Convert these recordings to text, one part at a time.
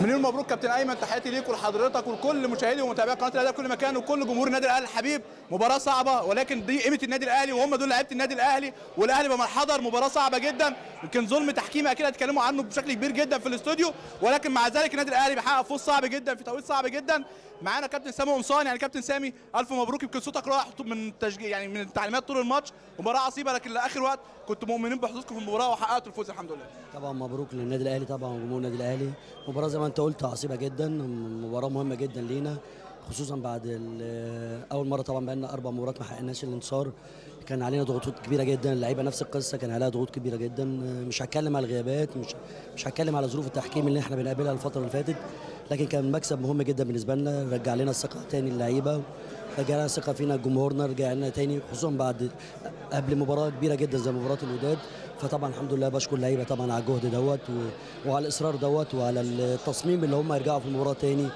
مليون مبروك كابتن أيمن تحياتي ليك ولحضرتك ولكل مشاهدي ومتابعي قناة الأهلي في كل مكان وكل جمهور النادي الأهلي الحبيب. مباراة صعبة ولكن دي قيمة النادي الأهلي وهم دول لعيبة النادي الأهلي والأهلي بما حضر مباراة صعبة جدا يمكن ظلم تحكيمي أكيد هتكلموا عنه بشكل كبير جدا في الاستوديو. ولكن مع ذلك النادي الأهلي بيحقق فوز صعب جدا في توقيت صعب جدا. معانا كابتن سامي قمصان يعني كابتن سامي ألف مبروك. يمكن صوتك راح من تشجيع يعني من التعليمات طول الماتش. مباراة عصيبة لكن لآخر وقت كنتوا مؤمنين بحظوظكم في المباراة وحققتوا الفوز الحمد لله. طبعا مبروك للنادي الأهلي طبعا وجمهور النادي الأهلي. مباراة زي ما انت قلت عصيبة جدا مباراة مهمة جدا لينا خصوصا بعد أول مرة طبعا بقالنا أربع مباريات ما حققناش الانتصار. كان علينا ضغوطات كبيرة جدا اللعيبة نفس القصة كان عليها ضغوط كبيرة جدا. مش هتكلم على الغيابات مش مش هتكلم على ظروف التحكيم اللي إحنا بنقابلها الفترة اللي فاتت لكن كان مكسب مهم جدا بالنسبة لنا. رجع لنا الثقه تاني اللعيبة رجع لنا الثقه فينا جمهورنا رجع لنا تاني خصوصا بعد قبل مباراة كبيرة جدا زي مباراة الوداد. فطبعا الحمد لله بشكر اللعيبة طبعا على الجهد دوت وعلى الإصرار دوت وعلى التصميم اللي هم يرجعوا في المباراة تاني.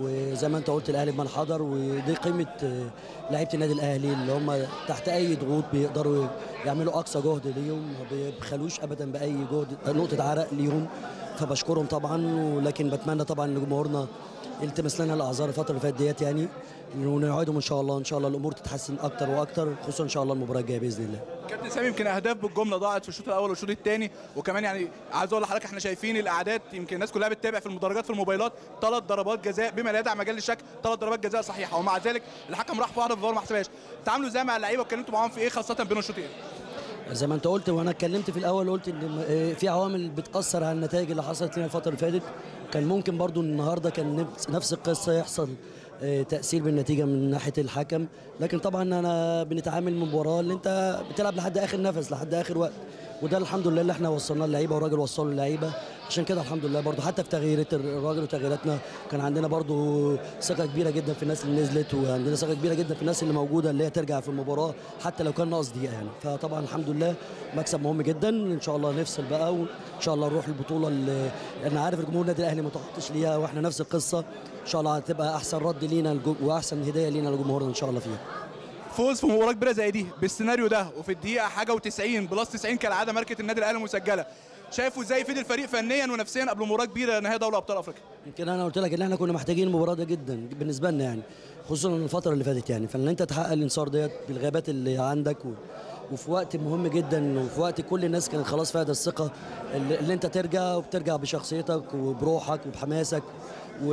وزي ما انت قلت الأهلي بمن حضر ودي قيمة آه، لعيبة النادي الأهلي اللي هم تحت أي ضغوط بيقدروا يعملوا أقصى جهد ليهم ما بيبخلوش ابدا بأي جهد نقطة عرق ليهم. فبشكرهم طبعا ولكن بتمنى طبعا ان جمهورنا يلتمس لنا الأعذار الفترة اللي فاتت ديت يعني ونوعدهم إن شاء الله إن شاء الله الأمور تتحسن أكتر وأكتر خصوصا إن شاء الله المباراة الجاية بإذن الله. كابتن سامي يمكن أهداف بالجملة ضاعت في الشوط الأول والشوط الثاني وكمان يعني عايز أقول لحضرتك إحنا شايفين الأعداد يمكن الناس كلها بتتابع في المدرجات في الموبايلات ثلاث ضربات جزاء بما لا يدع مجال للشك ثلاث ضربات جزاء صحيحة ومع ذلك الحكم راح في واحدة في الفار ما حسبهاش. تعاملوا إزاي مع اللعيبة؟ واتكلمتوا معاهم في إيه خاصة بين الشوطين؟ زي ما أنت قلت وأنا اتكلمت في الأول قلت إن في عوامل بتأثر على النتائج اللي حصلت لنا الفترة اللي فاتت. كان ممكن برضو النهارده كان نفس- القصة يحصل آه، تأثير بالنتيجة من ناحية الحكم. لكن طبعا أنا بنتعامل من مباراة اللي أنت بتلعب لحد آخر نفس لحد آخر وقت. وده الحمد لله اللي إحنا وصلناه للعيبه والراجل وصله للعيبه عشان كده الحمد لله برضو حتى في تغييرات الراجل وتغييراتنا كان عندنا برضو ثقة كبيرة جدا في الناس اللي نزلت وعندنا ثقة كبيرة جدا في الناس اللي موجودة اللي هي ترجع في المباراة حتى لو كان ناقص دقيقة يعني. فطبعا الحمد لله مكسب مهم جدا إن شاء الله نفصل بقى وإن شاء الله نروح البطولة اللي أنا عارف الجمهور النادي الأهلي متعطش ليها وإحنا نفس القصة. إن شاء الله هتبقى أحسن رد لينا وأحسن هدية لينا لجمهورنا إن شاء الله فيها. فوز في مباراة كبيرة زي دي بالسيناريو ده وفي الدقيقة حاجة و90 بلس 90 كالعادة ماركة النادي الأهلي مسجلة. شايفه إزاي يفيد الفريق فنيا ونفسيا قبل مباراة كبيرة نهائي دوري أبطال أفريقيا؟ يمكن أنا قلت لك إن إحنا كنا محتاجين المباراه ده جدا بالنسبة لنا يعني خصوصا الفترة اللي فاتت يعني. فإن أنت تحقق الانتصار ديت بالغيابات اللي عندك و... وفي وقت مهم جدا وفي وقت كل الناس كانت خلاص فيها الثقة اللي, أنت ترجع وبترجع بشخصيتك وبروحك وبحماسك. و...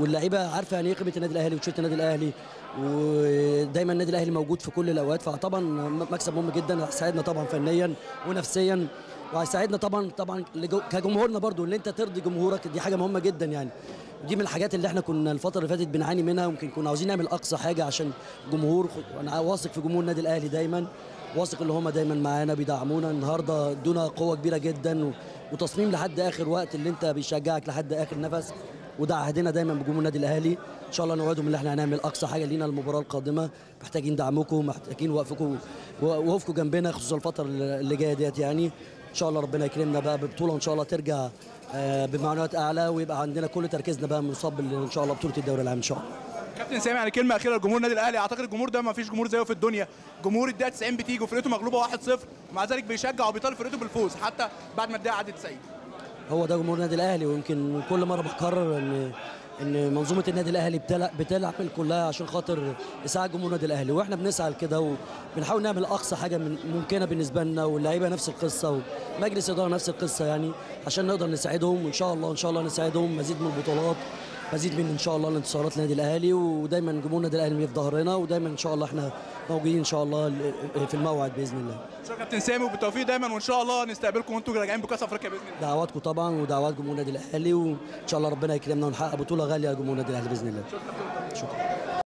واللعيبة عارفة يعني إيه قيمه النادي الأهلي وتيشيرت النادي الأهلي ودايما النادي الأهلي موجود في كل الأوقات فطبعا مكسب مهم جدا هيساعدنا طبعا فنيا ونفسيا وهيساعدنا طبعا طبعا كجمهورنا برضو إن أنت ترضي جمهورك دي حاجة مهمة جدا يعني. دي من الحاجات اللي إحنا كنا الفترة اللي فاتت بنعاني منها ويمكن كنا عاوزين نعمل أقصى حاجة عشان جمهور أنا واثق في جمهور النادي الأهلي دايما واثق اللي هم دايما معانا بيدعمونا النهارده ادونا قوة كبيرة جدا وتصميم لحد آخر وقت اللي أنت بيشجعك لحد آخر نفس. وده عهدنا دايما بجمهور النادي الأهلي. إن شاء الله نوعدهم إن إحنا هنعمل أقصى حاجة لينا المباراة القادمة. محتاجين دعمكم محتاجين وقفكم وقفكم جنبنا خصوصا الفترة اللي جاية ديت يعني. إن شاء الله ربنا يكرمنا بقى ببطولة ان شاء الله ترجع آه، بمعنويات أعلى ويبقى عندنا كل تركيزنا بقى منصب إن شاء الله بطولة الدوري العام إن شاء الله. كابتن سامي يعني كلمة أخيرة لجمهور النادي الأهلي. أعتقد الجمهور ده ما فيش جمهور زيه في الدنيا. جمهور الدقيقة 90 بتيجي وفرقته مغلوبة 1-0 ومع ذلك بيشجع وبيطالب فرقته بالفوز حتى بعد ما الدقيقة عدت 90 هو ده جمهور النادي الأهلي ويمكن كل مرة بكرر ان إن منظومة النادي الأهلي بتلع- بتعمل كلها عشان خاطر إسعاد جمهور النادي الأهلي. وإحنا بنسعى لكده وبنحاول نعمل أقصى حاجة ممكنة بالنسبة لنا واللعيبة نفس القصة ومجلس اداره نفس القصة يعني عشان نقدر نساعدهم وإن شاء الله إن شاء الله نساعدهم مزيد من البطولات. مزيد من إن شاء الله الانتصارات للنادي الأهلي ودايما جمهور النادي الأهلي في ظهرنا ودايما إن شاء الله إحنا موجودين إن شاء الله في الموعد بإذن الله. شكرا كابتن سامي وبالتوفيق دايما وإن شاء الله نستقبلكم وأنتم راجعين بكأس أفريقيا بإذن الله. دعواتكم طبعا ودعوات جمهور النادي الأهلي وإن شاء الله ربنا يكرمنا ونحقق بطولة غالية لجمهور النادي الأهلي بإذن الله. شكرا.